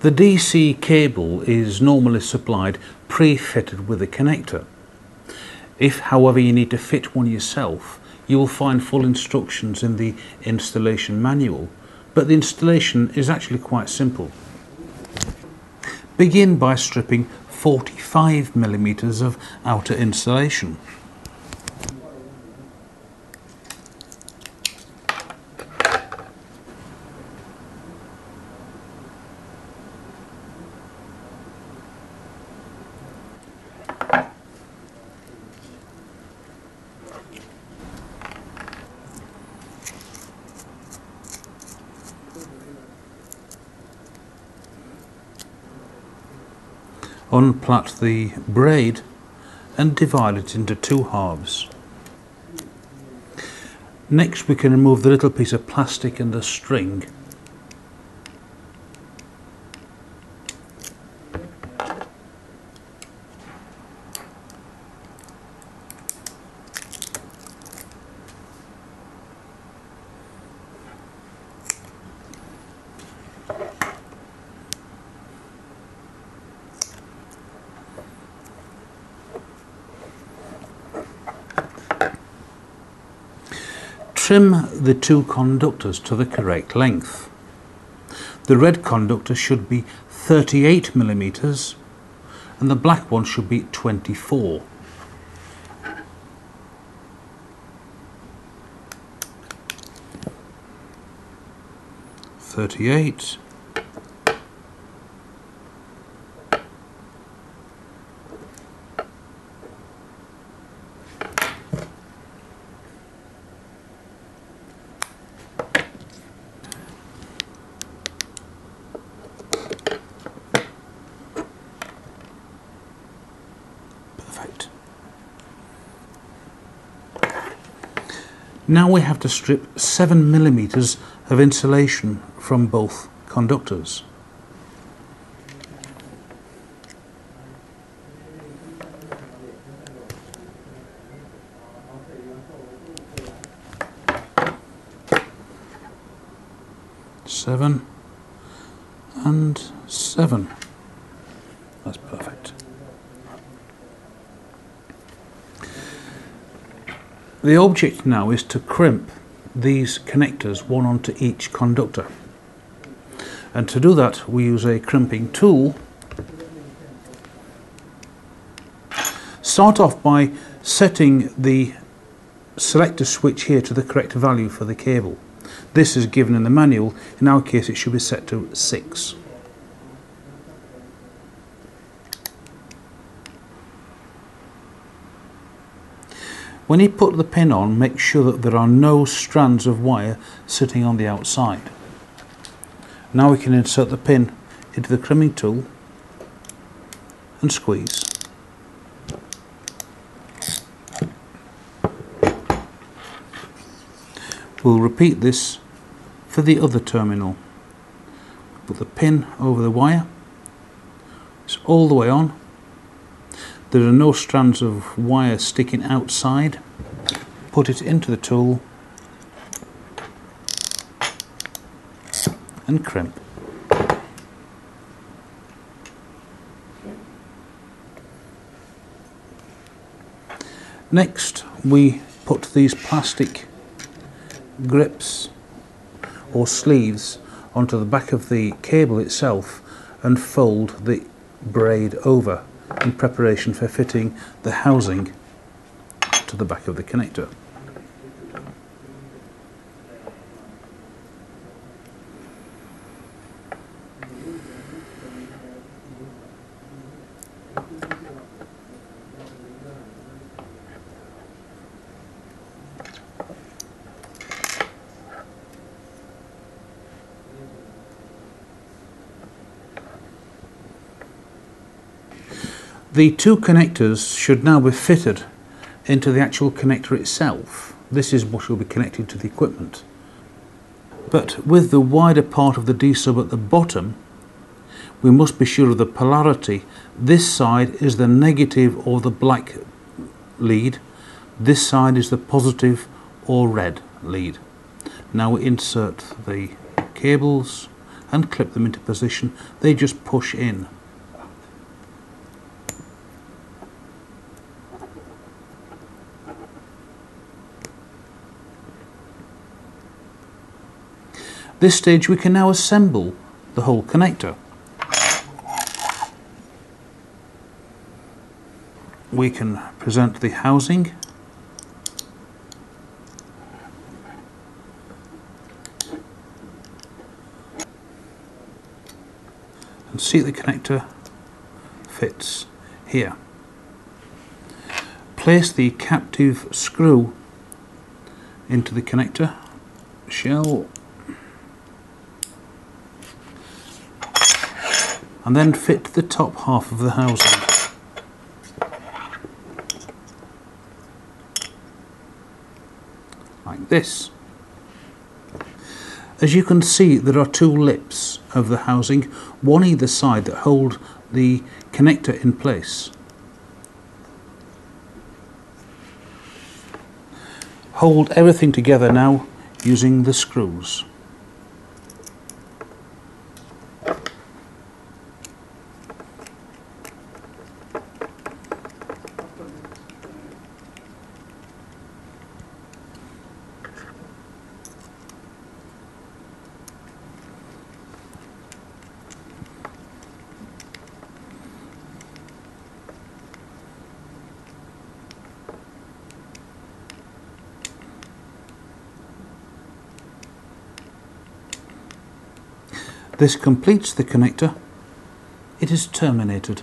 The DC cable is normally supplied pre-fitted with a connector. If however you need to fit one yourself, you will find full instructions in the installation manual, but the installation is actually quite simple. Begin by stripping 45 millimeters of outer insulation. Unplait the braid and divide it into two halves. Next we can remove the little piece of plastic and the string Trim the two conductors to the correct length. The red conductor should be 38 millimeters and the black one should be 24. Thirty-eight. Now we have to strip 7 millimeters of insulation from both conductors. Seven and seven. That's perfect. The object now is to crimp these connectors one onto each conductor. And to do that we use a crimping tool. Start off by setting the selector switch here to the correct value for the cable. This is given in the manual, in our case it should be set to 6. When you put the pin on, make sure that there are no strands of wire sitting on the outside. Now we can insert the pin into the crimping tool and squeeze. We'll repeat this for the other terminal. Put the pin over the wire, it's all the way on, there are no strands of wire sticking outside. Put it into the tool and crimp. Next we put these plastic grips or sleeves onto the back of the cable itself and fold the braid over in preparation for fitting the housing to the back of the connector. The two connectors should now be fitted into the actual connector itself. This is what will be connected to the equipment. But with the wider part of the D-sub at the bottom, we must be sure of the polarity. This side is the negative or the black lead. This side is the positive or red lead. Now we insert the cables and clip them into position. They just push in. This stage we can now assemble the whole connector. We can present the housing and see the connector fits here. Place the captive screw into the connector shell and then fit the top half of the housing. Like this. As you can see there are two lips of the housing, one either side that hold the connector in place. Hold everything together now using the screws. This completes the connector. It is terminated.